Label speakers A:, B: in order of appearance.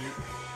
A: Duke.